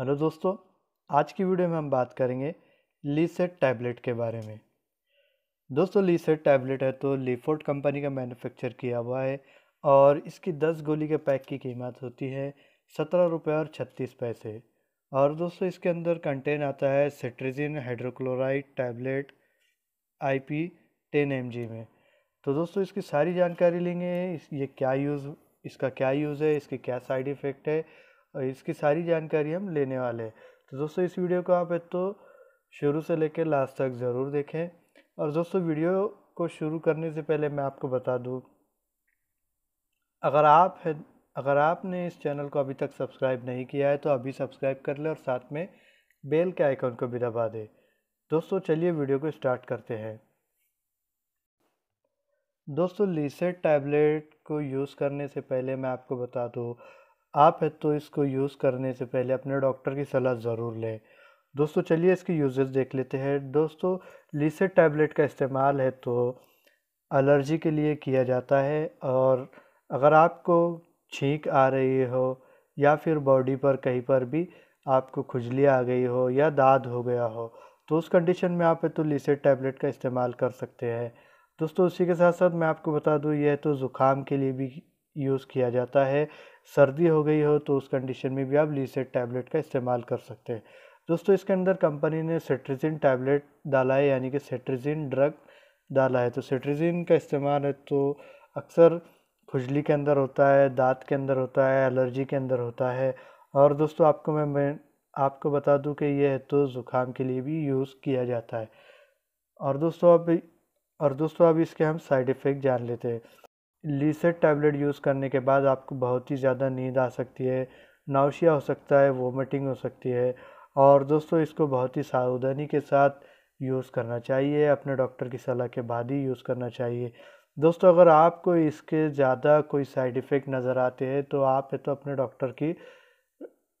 Hello दोस्तों, आज की वीडियो में हम बात करेंगे लीसेट टैबलेट के बारे में। दोस्तों, लीसेट टैबलेट है तो लीफोर्ट कंपनी का मैन्युफैक्चर किया हुआ है और इसकी 10 गोली के पैक की कीमत होती है सत्रह रुपये और छत्तीस पैसे। और दोस्तों, इसके अंदर कंटेन आता है cetirizine, hydrochloride tablet I P ten M में। तो दोस्तों, इसकी सारी जानकारी लेंगे ये क्या यूज़, इसका क्या यूज़ है, इसके क्या साइड इफ़ेक्ट है इसकी सारी जानकारी हम लेने वाले हैं। तो दोस्तों, इस वीडियो को आप तो शुरू से लेकर लास्ट तक ज़रूर देखें। और दोस्तों, वीडियो को शुरू करने से पहले मैं आपको बता दूँ, अगर आप है, अगर आपने इस चैनल को अभी तक सब्सक्राइब नहीं किया है तो अभी सब्सक्राइब कर ले और साथ में बेल के आइकन को भी दबा दे। दोस्तों, चलिए वीडियो को स्टार्ट करते हैं। दोस्तों, लीसेट टैबलेट को यूज़ करने से पहले मैं आपको बता दूँ आप है तो इसको यूज़ करने से पहले अपने डॉक्टर की सलाह ज़रूर लें। दोस्तों, चलिए इसकी यूजेस देख लेते हैं। दोस्तों लीसेट टैबलेट का इस्तेमाल है तो एलर्जी के लिए किया जाता है और अगर आपको छींक आ रही हो या फिर बॉडी पर कहीं पर भी आपको खुजली आ गई हो या दाद हो गया हो तो उस कंडीशन में आप है तो लीसेट टैबलेट का इस्तेमाल कर सकते हैं। दोस्तों, उसी के साथ साथ मैं आपको बता दूँ, यह तो ज़ुकाम के लिए भी यूज़ किया जाता है। सर्दी हो गई हो तो उस कंडीशन में भी आप लीसेट टैबलेट का इस्तेमाल कर सकते हैं। दोस्तों, इसके अंदर कंपनी ने सेट्रिजिन टैबलेट डाला है, यानी कि सेट्रिजिन ड्रग डाला है। तो सेट्रिजिन का इस्तेमाल है तो अक्सर खुजली के अंदर होता है, दांत के अंदर होता है एलर्जी के अंदर होता है। और दोस्तों, आपको मैं मैं, आपको बता दूँ कि यह है तो ज़ुकाम के लिए भी यूज़ किया जाता है। और दोस्तों, अब, और दोस्तों, अब इसके हम साइड इफ़ेक्ट जान लेते हैं। लीसेट टैबलेट यूज़ करने के बाद आपको बहुत ही ज़्यादा नींद आ सकती है नाउशिया हो सकता है वोमिटिंग हो सकती है और दोस्तों इसको बहुत ही सावधानी के साथ यूज़ करना चाहिए, अपने डॉक्टर की सलाह के बाद ही यूज़ करना चाहिए। दोस्तों अगर आपको इसके ज़्यादा कोई साइड इफ़ेक्ट नज़र आते हैं तो आप ये तो अपने डॉक्टर की,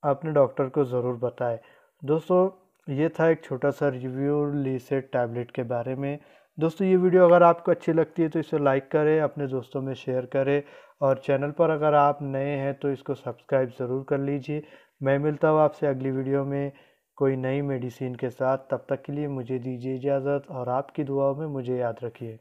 अपने डॉक्टर को ज़रूर बताएँ। दोस्तों ये था एक छोटा सा रिव्यू लीसेट टैबलेट के बारे में। दोस्तों, ये वीडियो अगर आपको अच्छी लगती है तो इसे लाइक करें, अपने दोस्तों में शेयर करें और चैनल पर अगर आप नए हैं तो इसको सब्सक्राइब ज़रूर कर लीजिए। मैं मिलता हूँ आपसे अगली वीडियो में कोई नई मेडिसिन के साथ। तब तक के लिए मुझे दीजिए इजाज़त और आपकी दुआओं में मुझे याद रखिए।